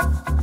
you